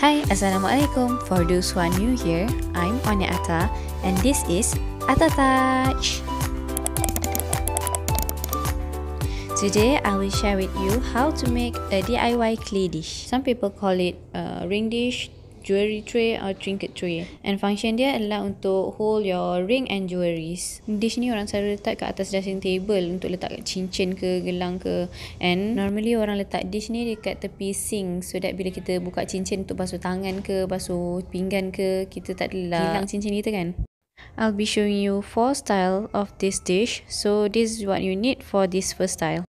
Hai, Assalamualaikum. For those who are new here, I'm Onya Atta and this is Atta Touch. Today, I will share with you how to make a DIY clay dish. Some people call it a ring dish, jewelry tray or trinket tray. And function dia adalah untuk hold your ring and jewelries. Dish ni orang selalu letak kat atas dressing table untuk letak kat cincin ke, gelang ke. And normally orang letak dish ni dekat tepi sink so that bila kita buka cincin untuk basuh tangan ke, basuh pinggan ke, kita tak adalah hilang cincin kita kan. I'll be showing you four style of this dish. So this is what you need for this first style.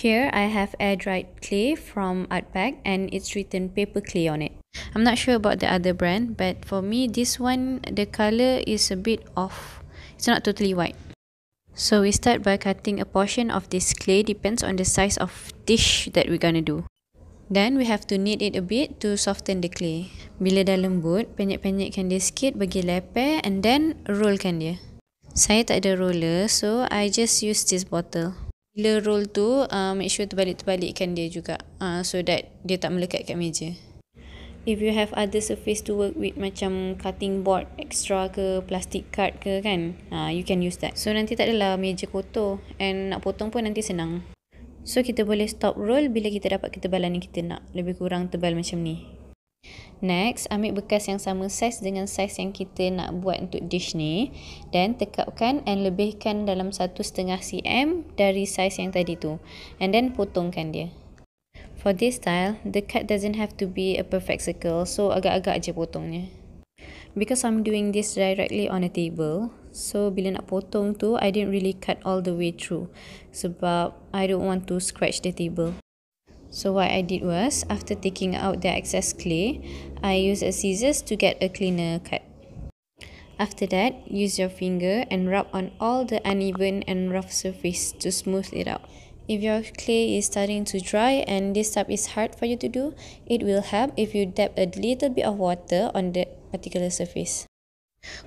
Here I have air dried clay from Artpack and it's written paper clay on it. I'm not sure about the other brand but for me this one the color is a bit off. It's not totally white. So we start by cutting a portion of this clay depends on the size of dish that we're gonna do. Then we have to knead it a bit to soften the clay. Bila dah lembut, penyek-penyekkan dia sikit bagi leper and then rollkan dia. Saya tak ada roller so I just use this bottle. Bila roll tu, uh, make sure terbalik-terbalikkan dia juga uh, so that dia tak melekat kat meja. If you have other surface to work with macam cutting board extra ke plastic card ke kan, uh, you can use that. So nanti tak adalah meja kotor and nak potong pun nanti senang. So kita boleh stop roll bila kita dapat ketebalan yang kita nak. Lebih kurang tebal macam ni. Next, ambil bekas yang sama saiz dengan saiz yang kita nak buat untuk dish ni dan tekapkan and lebihkan dalam 1.5 cm dari saiz yang tadi tu and then potongkan dia. For this style, the cut doesn't have to be a perfect circle so agak-agak je potongnya. Because I'm doing this directly on a table, so bila nak potong tu, I didn't really cut all the way through sebab I don't want to scratch the table. So what I did was, after taking out the excess clay, I used a scissors to get a cleaner cut. After that, use your finger and rub on all the uneven and rough surface to smooth it out. If your clay is starting to dry and this step is hard for you to do, it will help if you dab a little bit of water on the particular surface.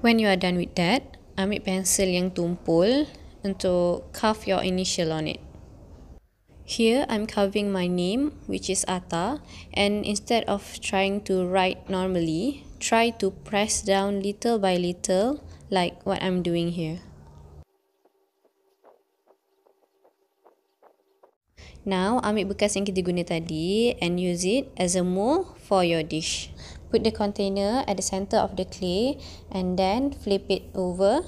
When you are done with that, ambil pensel yang tumpul untuk carve your initial on it. Here I'm carving my name which is Atta and instead of trying to write normally, try to press down little by little like what I'm doing here. Now ambil bekas yang kita guna tadi and use it as a mold for your dish. Put the container at the center of the clay and then flip it over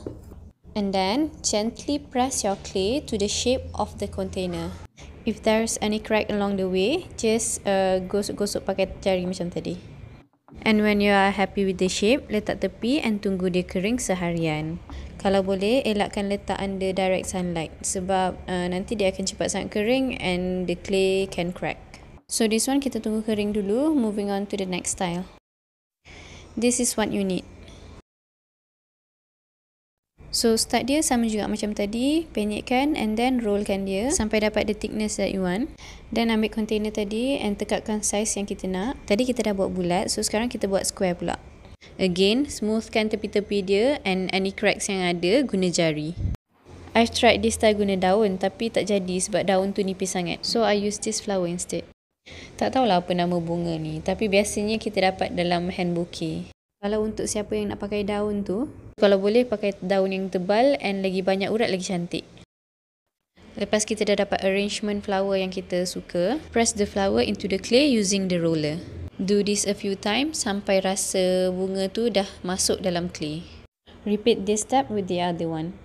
and then gently press your clay to the shape of the container. If there's any crack along the way, just uh, gosok-gosok pakai jari macam tadi. And when you are happy with the shape, letak tepi and tunggu dia kering seharian. Kalau boleh, elakkan letak under direct sunlight sebab uh, nanti dia akan cepat sangat kering and the clay can crack. So this one kita tunggu kering dulu, moving on to the next style. This is what you need. So start dia sama juga macam tadi, penyekkan and then rollkan dia sampai dapat the thickness that you want. Then ambil container tadi and tekapkan size yang kita nak. Tadi kita dah buat bulat, so sekarang kita buat square pula. Again, smoothkan tepi-tepi dia and any cracks yang ada guna jari. I tried this style guna daun tapi tak jadi sebab daun tu nipis sangat. So I use this flower instead. Tak tahulah apa nama bunga ni tapi biasanya kita dapat dalam hand bouquet. Kalau untuk siapa yang nak pakai daun tu, kalau boleh pakai daun yang tebal and lagi banyak urat lagi cantik. Lepas kita dah dapat arrangement flower yang kita suka, press the flower into the clay using the roller. Do this a few times sampai rasa bunga tu dah masuk dalam clay. Repeat this step with the other one.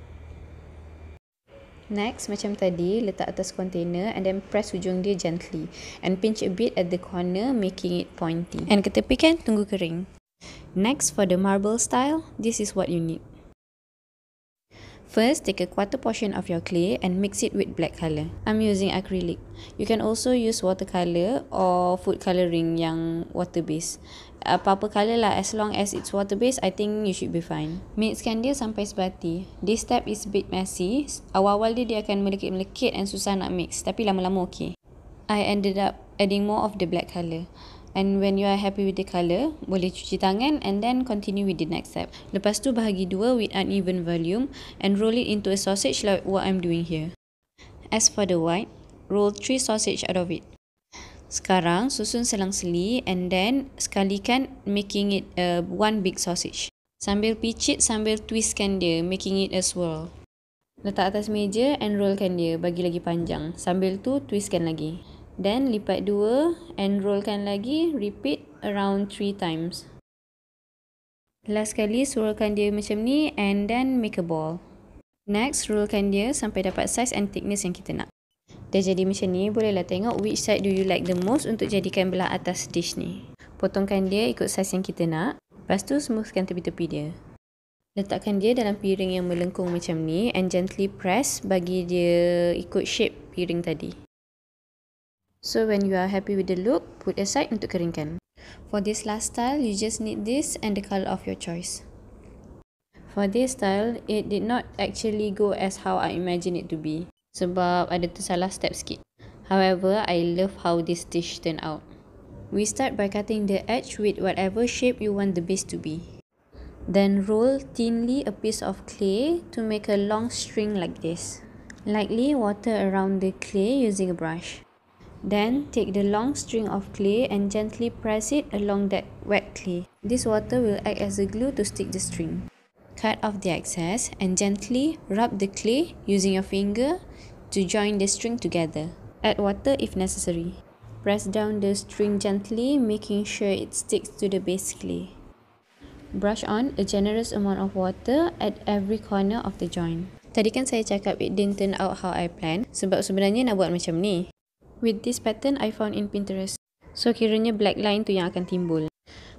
Next, macam tadi, letak atas container and then press hujung dia gently and pinch a bit at the corner making it pointy. And ketepikan, tunggu kering. Next, for the marble style, this is what you need. First, take a quarter portion of your clay and mix it with black color. I'm using acrylic. You can also use watercolor or food coloring yang water base. Apa-apa color lah, as long as it's water base, I think you should be fine. Mixkan dia sampai sebati. This step is a bit messy. Awal-awal dia, dia akan melekit-melekit and susah nak mix. Tapi lama-lama okay. I ended up adding more of the black color. And when you are happy with the colour, boleh cuci tangan and then continue with the next step. Lepas tu bahagi dua with uneven volume and roll it into a sausage like what I'm doing here. As for the white, roll three sausage out of it. Sekarang susun selang-seli and then sekalikan making it a one big sausage. Sambil picit sambil twistkan dia making it a swirl. Letak atas meja and rollkan dia bagi lagi panjang. Sambil tu twistkan lagi. Then lipat dua and rollkan lagi repeat around three times. Last kali swirlkan dia macam ni and then make a ball. Next rollkan dia sampai dapat size and thickness yang kita nak. Dah jadi macam ni, bolehlah tengok which side do you like the most untuk jadikan belah atas dish ni. Potongkan dia ikut saiz yang kita nak. Lepas tu smoothkan tepi-tepi dia. Letakkan dia dalam piring yang melengkung macam ni and gently press bagi dia ikut shape piring tadi. So when you are happy with the look, put aside untuk keringkan. For this last style, you just need this and the color of your choice. For this style, it did not actually go as how I imagine it to be sebab ada tersalah step sikit. However, I love how this dish turned out. We start by cutting the edge with whatever shape you want the base to be. Then roll thinly a piece of clay to make a long string like this. Lightly water around the clay using a brush. Then take the long string of clay and gently press it along that wet clay. This water will act as a glue to stick the string. Cut off the excess and gently rub the clay using your finger to join the string together. Add water if necessary. Press down the string gently, making sure it sticks to the base clay. Brush on a generous amount of water at every corner of the joint. Tadi kan saya cakap it didn't turn out how I planned sebab sebenarnya nak buat macam ni. With this pattern I found in Pinterest. So kiranya black line tu yang akan timbul.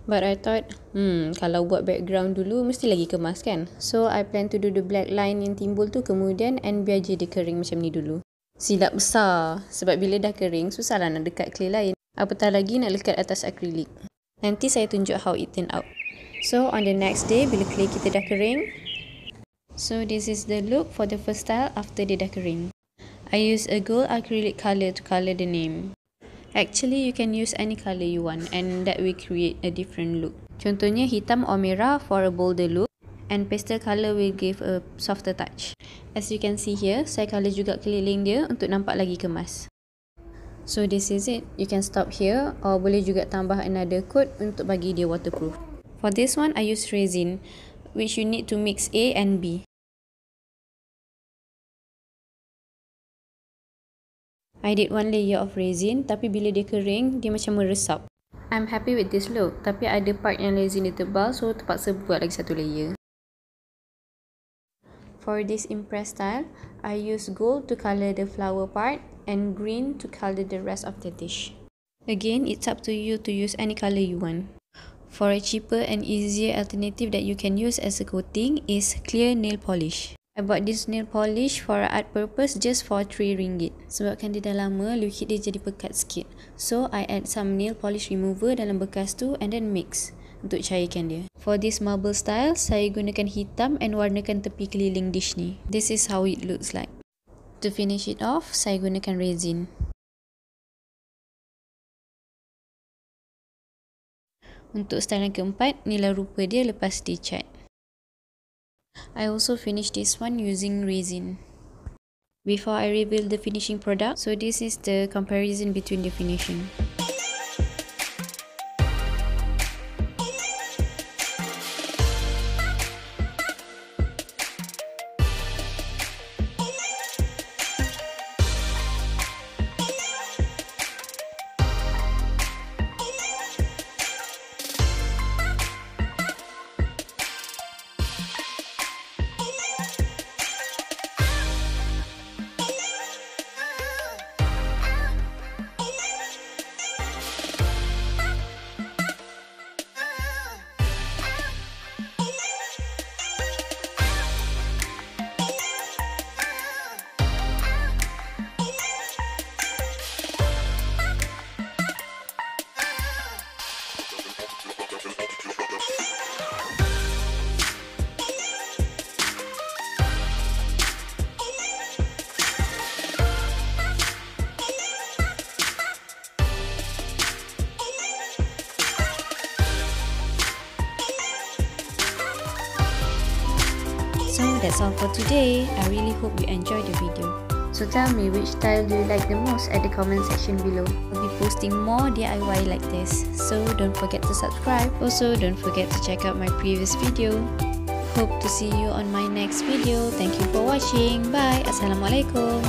But I thought, hmm, kalau buat background dulu mesti lagi kemas kan? So I plan to do the black line yang timbul tu kemudian and biar je dia kering macam ni dulu. Silap besar. Sebab bila dah kering, susahlah nak dekat clay lain. Apatah lagi nak lekat atas akrilik. Nanti saya tunjuk how it turn out. So on the next day, bila clay kita dah kering. So this is the look for the first style after dia dah kering. I use a gold acrylic color to color the name. Actually, you can use any color you want and that will create a different look. Contohnya hitam or merah for a bolder look and pastel color will give a softer touch. As you can see here, saya color juga keliling dia untuk nampak lagi kemas. So this is it. You can stop here or boleh juga tambah another coat untuk bagi dia waterproof. For this one, I use resin which you need to mix A and B. I did one layer of resin tapi bila dia kering dia macam meresap. I'm happy with this look tapi ada part yang resin dia tebal so terpaksa buat lagi satu layer. For this impress style, I use gold to color the flower part and green to color the rest of the dish. Again, it's up to you to use any color you want. For a cheaper and easier alternative that you can use as a coating is clear nail polish. I bought this nail polish for art purpose just for 3 ringgit. Sebabkan dia dah lama, liquid dia jadi pekat sikit. So, I add some nail polish remover dalam bekas tu and then mix untuk cairkan dia. For this marble style, saya gunakan hitam and warnakan tepi keliling dish ni. This is how it looks like. To finish it off, saya gunakan resin. Untuk style yang keempat, nilai rupa dia lepas dicat. I also finished this one using resin. Before I reveal the finishing product, so this is the comparison between the finishing. So that's all for today. I really hope you enjoyed the video. So tell me which style do you like the most at the comment section below. I'll be posting more DIY like this. So don't forget to subscribe. Also don't forget to check out my previous video. Hope to see you on my next video. Thank you for watching. Bye. Assalamualaikum.